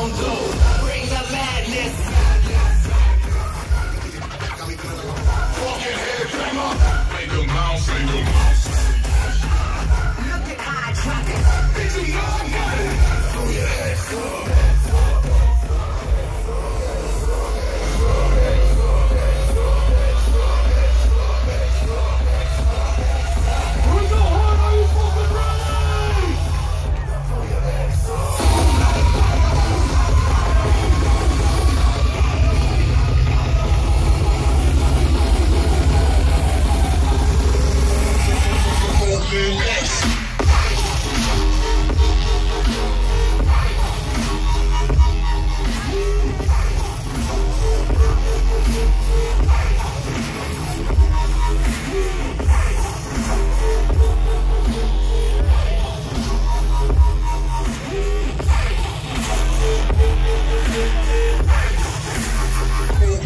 gon' do? Bring the madness.